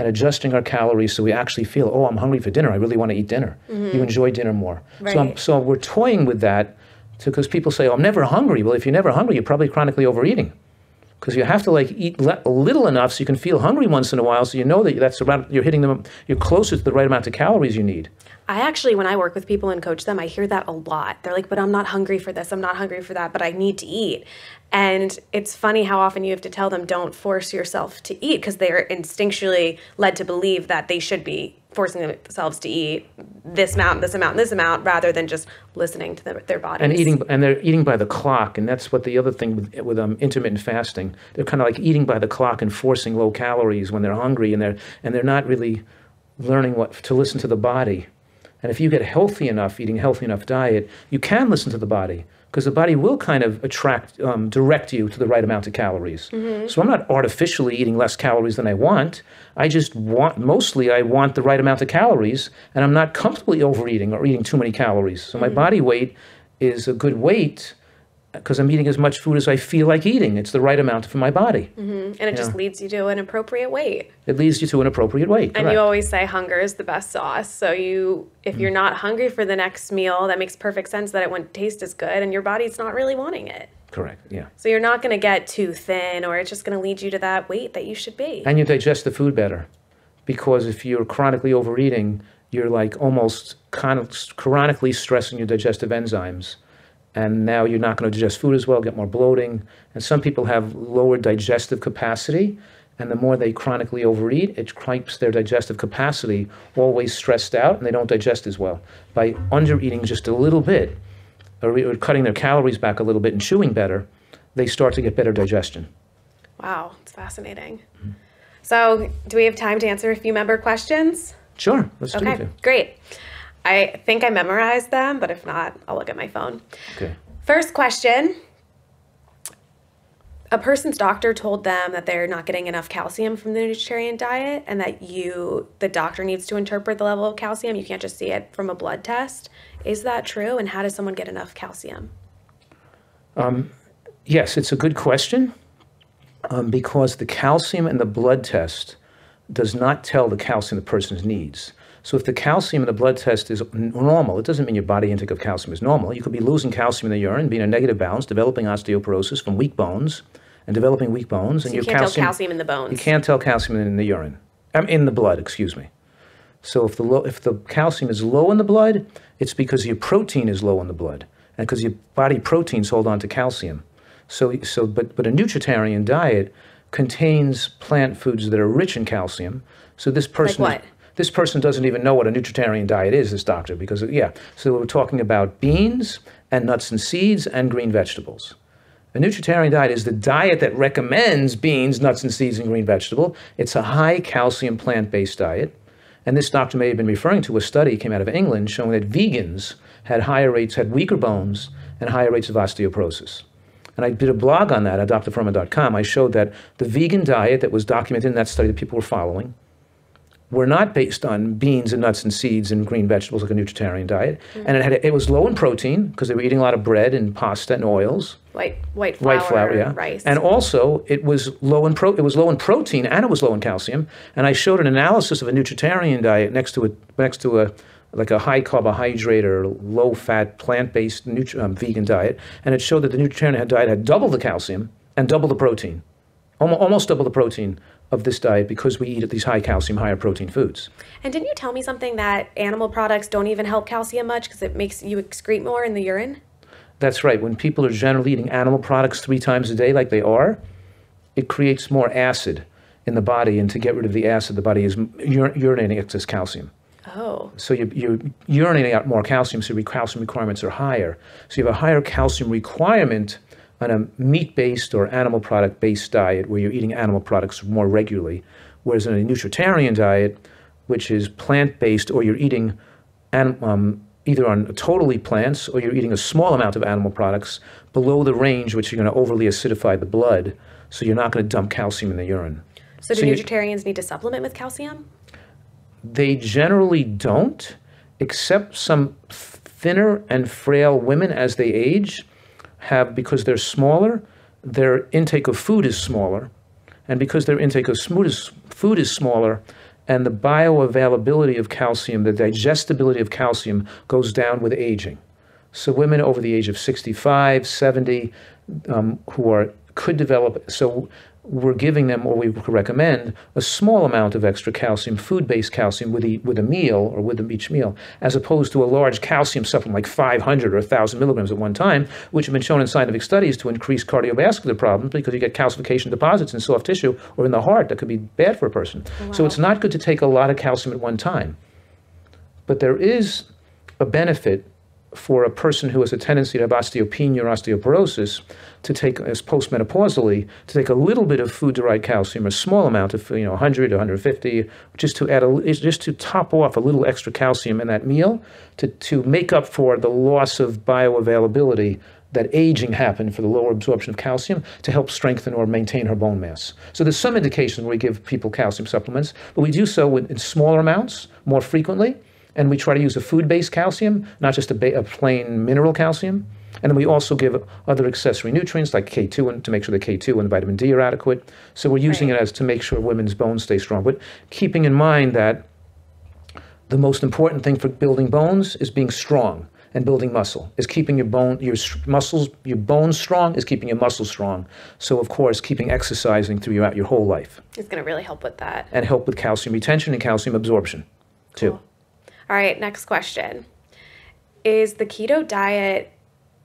and adjusting our calories so we actually feel, oh, I'm hungry for dinner. I really want to eat dinner. You mm-hmm. enjoy dinner more. So, I'm, Right. so we're toying with that because people say, oh, I'm never hungry. Well, if you're never hungry, you're probably chronically overeating because you have to like eat le- little enough so you can feel hungry once in a while so you know that that's about you're hitting them you're closer to the right amount of calories you need I actually, when I work with people and coach them, I hear that a lot. They're like, but I'm not hungry for this, I'm not hungry for that, but I need to eat. And it's funny how often you have to tell them, don't force yourself to eat because they're instinctually led to believe that they should be forcing themselves to eat this amount, this amount, this amount, rather than just listening to their, their bodies. and eating and they're eating by the clock and that's what the other thing with, with um, intermittent fasting they're kind of like eating by the clock and forcing low calories when they're hungry and they're and they're not really learning what to listen to the body and if you get healthy enough eating a healthy enough diet you can listen to the body because the body will kind of attract um, direct you to the right amount of calories. So i'm not artificially eating less calories than i want. I just want mostly i want the right amount of calories and i'm not comfortably overeating or eating too many calories. So my body weight is a good weight because i'm eating as much food as i feel like eating it's the right amount for my body mm-hmm. and it just leads you to an appropriate weight. it leads you to an appropriate weight And correct. you always say hunger is the best sauce. So you, if you're mm. not hungry for the next meal, that makes perfect sense that it wouldn't taste as good, and your body's not really wanting it. correct yeah So you're not going to get too thin, or it's just going to lead you to that weight that you should be. and you digest the food better because if you're chronically overeating you're like almost chronically stressing your digestive enzymes and now you're not going to digest food as well get more bloating and some people have lower digestive capacity and the more they chronically overeat it keeps their digestive capacity always stressed out and they don't digest as well by undereating just a little bit or, or cutting their calories back a little bit and chewing better they start to get better digestion Wow, it's fascinating. So, do we have time to answer a few member questions? sure let's do Okay, it great. I think I memorized them, but if not, I'll look at my phone. okay First question A person's doctor told them that they're not getting enough calcium from the nutritarian diet and that you, the doctor, needs to interpret the level of calcium. You can't just see it from a blood test. Is that true? And how does someone get enough calcium? um, Yes, it's a good question um, because the calcium in the blood test does not tell the calcium the person needs. So if the calcium in the blood test is normal, it doesn't mean your body intake of calcium is normal. You could be losing calcium in the urine, being a negative balance, developing osteoporosis from weak bones, and developing weak bones, and You your can't calcium. tell calcium in the bones. You can't tell calcium in the urine, um, in the blood. Excuse me. So if the low, if the calcium is low in the blood, it's because your protein is low in the blood, and because your body proteins hold on to calcium. So so but but a nutritarian diet contains plant foods that are rich in calcium. So this person what? This person doesn't even know what a nutritarian diet is. This doctor because yeah. So we're talking about beans and nuts and seeds and green vegetables. A nutritarian diet is the diet that recommends beans, nuts, and seeds, and green vegetable. It's a high calcium plant based diet. And this doctor may have been referring to a study came out of England showing that vegans had higher rates, had weaker bones, and higher rates of osteoporosis. And I did a blog on that at drfuhrman.com. I showed that the vegan diet that was documented in that study that people were following were not based on beans and nuts and seeds and green vegetables like a nutritarian diet. And it, had, it was low in protein because they were eating a lot of bread and pasta and oils White white flour, white flour, yeah, rice. and also it was low in pro, it was low in protein and it was low in calcium. And I showed an analysis of a nutritarian diet next to a next to a like a high carbohydrate or low fat plant based nutri- um, vegan diet, and it showed that the nutritarian diet had double the calcium and double the protein, almost, almost double the protein of this diet because we eat these high calcium, higher protein foods. and didn't you tell me something that animal products don't even help calcium much because it makes you excrete more in the urine? That's right. When people are generally eating animal products three times a day, like they are, it creates more acid in the body. And to get rid of the acid, the body is ur- urinating excess calcium. Oh, So you, you're urinating out more calcium, so your calcium requirements are higher. So you have a higher calcium requirement on a meat based or animal product based diet where you're eating animal products more regularly. Whereas in a nutritarian diet, which is plant based or you're eating um, either on totally plants or you're eating a small amount of animal products below the range which you're going to overly acidify the blood, so you're not going to dump calcium in the urine. So do So nutritarians need to supplement with calcium? They generally don't, except some thinner and frail women as they age have, because they're smaller, their intake of food is smaller. And because their intake of food is, food is smaller, and the bioavailability of calcium, the digestibility of calcium, goes down with aging. So women over the age of 65, 70, um, who are could develop. So we're giving them, or we recommend, a small amount of extra calcium, food-based calcium, with, e with a meal or with each meal, as opposed to a large calcium supplement like 500 or 1,000 milligrams at one time, which have been shown in scientific studies to increase cardiovascular problems because you get calcification deposits in soft tissue or in the heart that could be bad for a person. So it's not good to take a lot of calcium at one time. But there is a benefit for a person who has a tendency to have osteopenia or osteoporosis to take, as postmenopausally, to take a little bit of food-derived calcium, a small amount of, you know, 100 to 150, just to add a, just to top off a little extra calcium in that meal to, to make up for the loss of bioavailability that aging happened for the lower absorption of calcium to help strengthen or maintain her bone mass. So there's some indication we give people calcium supplements, but we do so in smaller amounts, more frequently, and we try to use a food-based calcium, not just a, ba- a plain mineral calcium. And then we also give other accessory nutrients like K2 and to make sure the K2 and vitamin D are adequate. So we're using Right. it as to make sure women's bones stay strong. But keeping in mind that the most important thing for building bones is being strong and building muscle is keeping your bone your muscles your bones strong is keeping your muscles strong so of course keeping exercising throughout your whole life It's going to really help with that. and help with calcium retention and calcium absorption too Cool. All right, next question. Is the keto diet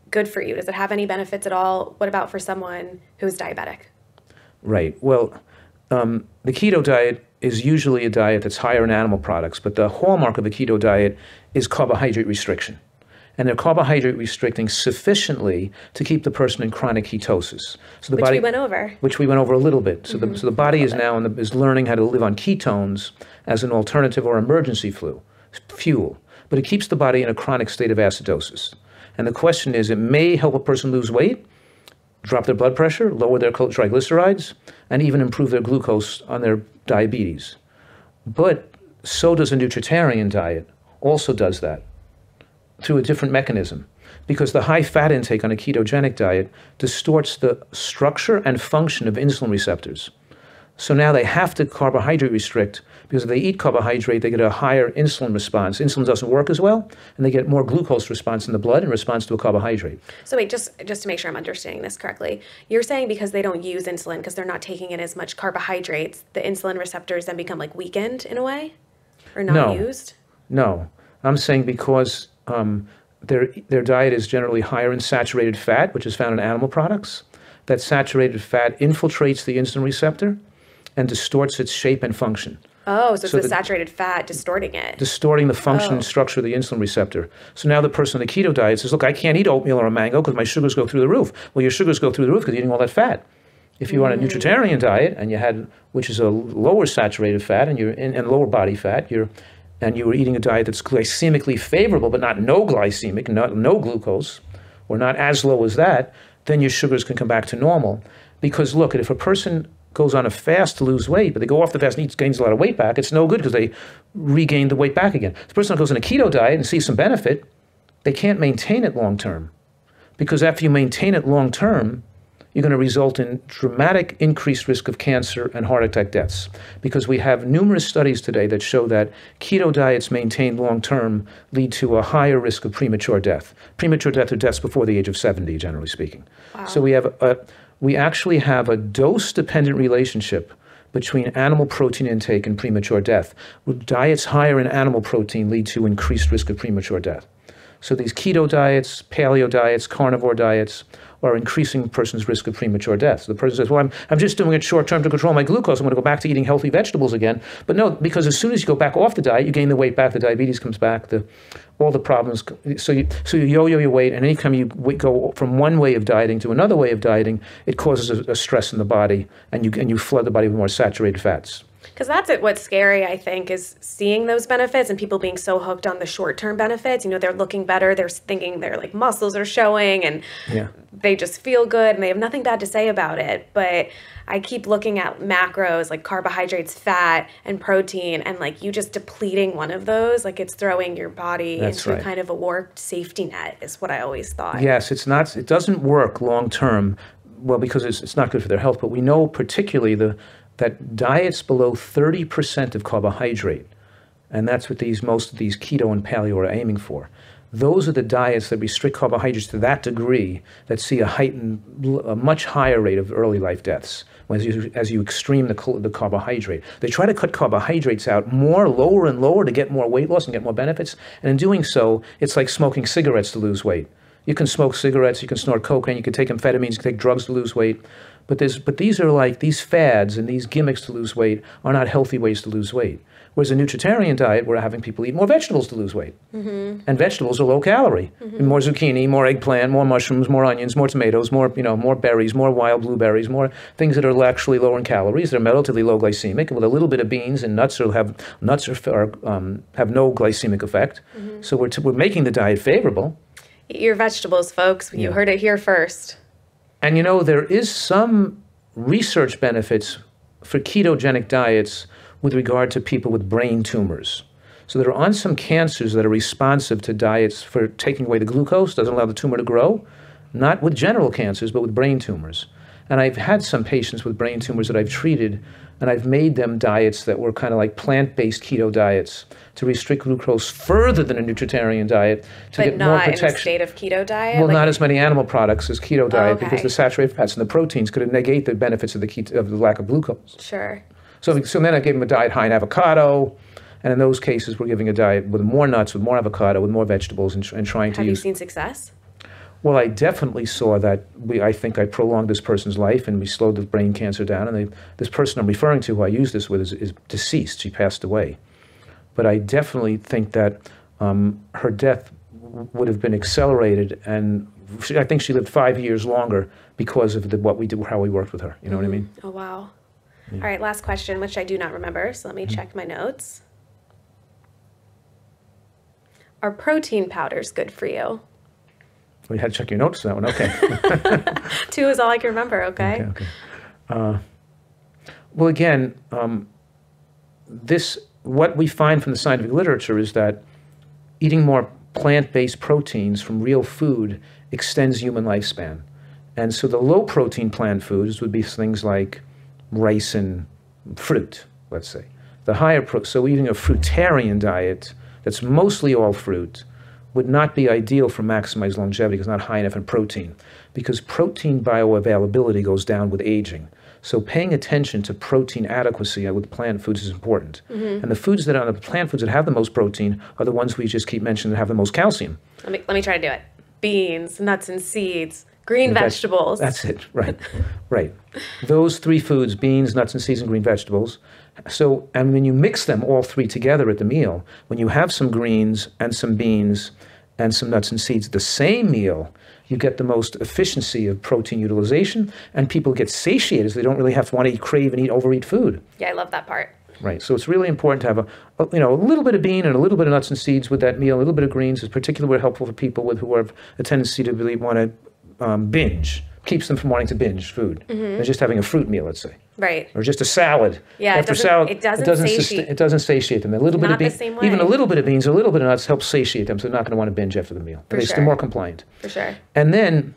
good for you? Does it have any benefits at all? What about for someone who's diabetic? Right. Well, um, the keto diet is usually a diet that's higher in animal products, but the hallmark of a keto diet is carbohydrate restriction. And they're carbohydrate restricting sufficiently to keep the person in chronic ketosis. So the Which body we went over. which we went over a little bit. So, the, so the body is now in the, is learning how to live on ketones as an alternative or emergency flu, fuel. But it keeps the body in a chronic state of acidosis. And the question is, it may help a person lose weight, drop their blood pressure, lower their triglycerides, and even improve their glucose on their diabetes. But so does a nutritarian diet, also does that through a different mechanism. Because the high fat intake on a ketogenic diet distorts the structure and function of insulin receptors. So now they have to carbohydrate restrict because if they eat carbohydrate, they get a higher insulin response. Insulin doesn't work as well, and they get more glucose response in the blood in response to a carbohydrate. So wait, just just to make sure I'm understanding this correctly, you're saying because they don't use insulin because they're not taking in as much carbohydrates, the insulin receptors then become like weakened in a way, or not No. used. No, I'm saying because um, their their diet is generally higher in saturated fat, which is found in animal products. That saturated fat infiltrates the insulin receptor and distorts its shape and function, Oh, so it's So the, the- saturated fat distorting it. distorting the function Oh. and structure of the insulin receptor. So now the person on the keto diet says, "Look, I can't eat oatmeal or a mango because my sugars go through the roof." Well, your sugars go through the roof because you're eating all that fat. If you're on a mm. nutritarian diet and you had, which is a lower saturated fat and you're in, and lower body fat, you're, and you were eating a diet that's glycemically favorable but not no glycemic, not no glucose, or not as low as that, then your sugars can come back to normal. Because look, if a person goes on a fast to lose weight, but they go off the fast and eats, gains a lot of weight back, it's no good because they regain the weight back again. The person that goes on a keto diet and sees some benefit, they can't maintain it long term. Because after you maintain it long term, you're going to result in dramatic increased risk of cancer and heart attack deaths. Because we have numerous studies today that show that keto diets maintained long term lead to a higher risk of premature death. Premature death or deaths before the age of 70, generally speaking. So we have a, we actually have a dose dependent relationship between animal protein intake and premature death. Diets higher in animal protein lead to increased risk of premature death. So these keto diets, paleo diets, carnivore diets are increasing a person's risk of premature death. So the person says, well, I'm, I'm just doing it short term to control my glucose. I'm going to go back to eating healthy vegetables again. But no, because as soon as you go back off the diet, you gain the weight back, the diabetes comes back, the, all the problems. So you, so you yo-yo your weight, and anytime you go from one way of dieting to another way of dieting, it causes a, a stress in the body, and you, and you flood the body with more saturated fats. Because that's it. What's scary, I think, is seeing those benefits and people being so hooked on the short term benefits. You know, they're looking better. They're thinking their like muscles are showing, and Yeah. they just feel good, and they have nothing bad to say about it. But I keep looking at macros like carbohydrates, fat, and protein, and like you just depleting one of those, like it's throwing your body That's into right. kind of a warped safety net. Is what I always thought. Yes, it's not. It doesn't work long term. Well, because it's, it's not good for their health. But we know particularly the that diets below thirty percent of carbohydrate, and that's what these most of these keto and paleo are aiming for. Those are the diets that restrict carbohydrates to that degree that see a heightened, a much higher rate of early life deaths as you, as you extreme the, the carbohydrate. They try to cut carbohydrates out more, lower and lower to get more weight loss and get more benefits. And in doing so, it's like smoking cigarettes to lose weight. You can smoke cigarettes, you can snort cocaine, you can take amphetamines, you can take drugs to lose weight. But, there's, but these are like these fads and these gimmicks to lose weight are not healthy ways to lose weight. Whereas a nutritarian diet, we're having people eat more vegetables to lose weight. Mm-hmm. And vegetables are low calorie. Mm-hmm. More zucchini, more eggplant, more mushrooms, more onions, more tomatoes, more you know, more berries, more wild blueberries, more things that are actually lower in calories. They're relatively low glycemic. With a little bit of beans and nuts, will have nuts are, are um, have no glycemic effect. Mm-hmm. So we're, t- we're making the diet favorable. Eat your vegetables, folks. You Yeah. heard it here first. And you know, there is some research benefits for ketogenic diets with regard to people with brain tumors. So there are on some cancers that are responsive to diets for taking away the glucose, doesn't allow the tumor to grow, not with general cancers, but with brain tumors. And I've had some patients with brain tumors that I've treated, and I've made them diets that were kind of like plant based keto diets to restrict glucose further than a nutritarian diet to But get more not in a protection. state of keto diet. Well, like- not as many animal products as keto oh, diet because okay. the saturated fats and the proteins could negate the benefits of the keto, of the lack of glucose. Sure. So, so then I gave them a diet high in avocado, and in those cases, we're giving a diet with more nuts, with more avocado, with more vegetables, and, and trying to Have you seen success? Well, I definitely saw that. We, I think I prolonged this person's life, and we slowed the brain cancer down. And they, this person I'm referring to, who I use this with, is, is deceased. She passed away. But I definitely think that um, her death would have been accelerated, and she, I think she lived five years longer because of the, what we did, how we worked with her. You know what I mean? Oh, wow. All right, last question, which I do not remember. So let me Mm-hmm. check my notes. Are protein powders good for you? We had to check your notes for that one. Okay. Two is all I can remember, okay? Okay. okay. Uh, well, again, um, this what we find from the scientific literature is that eating more plant-based proteins from real food extends human lifespan, and so the low-protein plant foods would be things like rice and fruit, let's say. The higher pro- so eating a fruitarian diet that's mostly all fruit would not be ideal for maximized longevity because it's not high enough in protein because protein bioavailability goes down with aging. So paying attention to protein adequacy uh, with plant foods is important. Mm-hmm. And the foods that are the plant foods that have the most protein are the ones we just keep mentioning that have the most calcium. Let me let me try to do it. Beans, nuts and seeds, green Veg- vegetables. That's it, right, right. Those three foods, beans, nuts and seeds, and green vegetables. So, and when you mix them all three together at the meal, when you have some greens and some beans and some nuts and seeds, the same meal, you get the most efficiency of protein utilization, and people get satiated, so they don't really have to want to eat, crave and eat, overeat food. yeah, I love that part. Right. So it's really important to have a, a, you know, a little bit of bean and a little bit of nuts and seeds with that meal. A little bit of greens is particularly helpful for people with who have a tendency to really want to um, binge. Keeps them from wanting to binge food. They're just having a fruit meal, let's say, Right. or just a salad. Yeah, it After doesn't- salad, it doesn't sustain- satiate- it doesn't satiate them. A little bit Not of beans, even a little bit of beans, a little bit of nuts helps satiate them, so they're not going to want to binge after the meal. For they're sure. still more compliant. For sure. And then,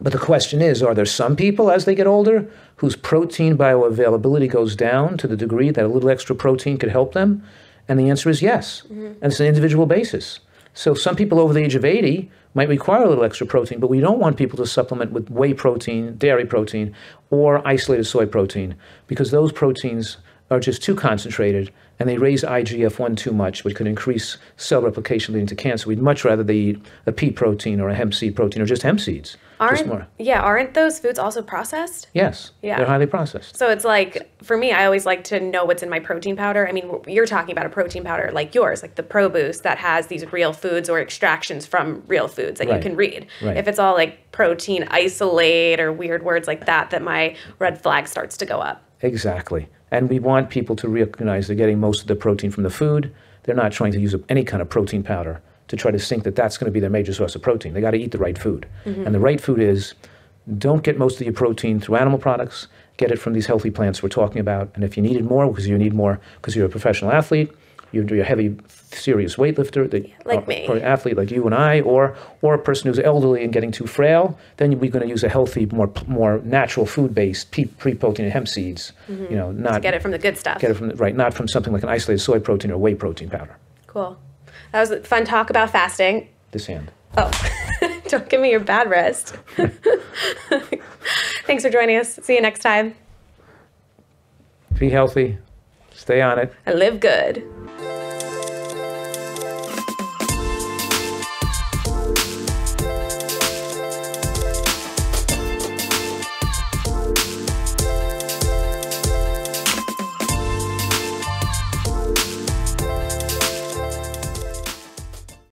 but the question is, are there some people as they get older whose protein bioavailability goes down to the degree that a little extra protein could help them? And the answer is yes. Mm-hmm. And it's an individual basis. So some people over the age of 80 might require a little extra protein, but we don't want people to supplement with whey protein, dairy protein, or isolated soy protein because those proteins are just too concentrated and they raise IGF-1 too much, which could increase cell replication leading to cancer. We'd much rather they eat a pea protein or a hemp seed protein or just hemp seeds. Aren't more. yeah, aren't those foods also processed? Yes, Yeah. they're highly processed. So it's like for me, I always like to know what's in my protein powder. I mean, you're talking about a protein powder like yours, like the Pro Boost that has these real foods or extractions from real foods that Right. you can read. Right. If it's all like protein isolate or weird words like that, that my red flag starts to go up. Exactly. And we want people to recognize they're getting most of the protein from the food. They're not trying to use any kind of protein powder to try to think that that's going to be their major source of protein. They got to eat the right food. Mm-hmm. And the right food is don't get most of your protein through animal products. Get it from these healthy plants we're talking about. And if you need it more, because you need more, because you're a professional athlete, you're you're a heavy, serious weightlifter, that Like or- me. or an athlete like you and I, or or a person who's elderly and getting too frail, then we're going to use a healthy, more more natural food based pre protein and hemp seeds. Mm-hmm. You know, not Get it from the good stuff. get it from the, right, not from something like an isolated soy protein or whey protein powder. Cool. That was a fun talk about fasting. This hand. Oh, don't give me your bad wrist. Thanks for joining us. See you next time. Be healthy. Stay on it. And live good.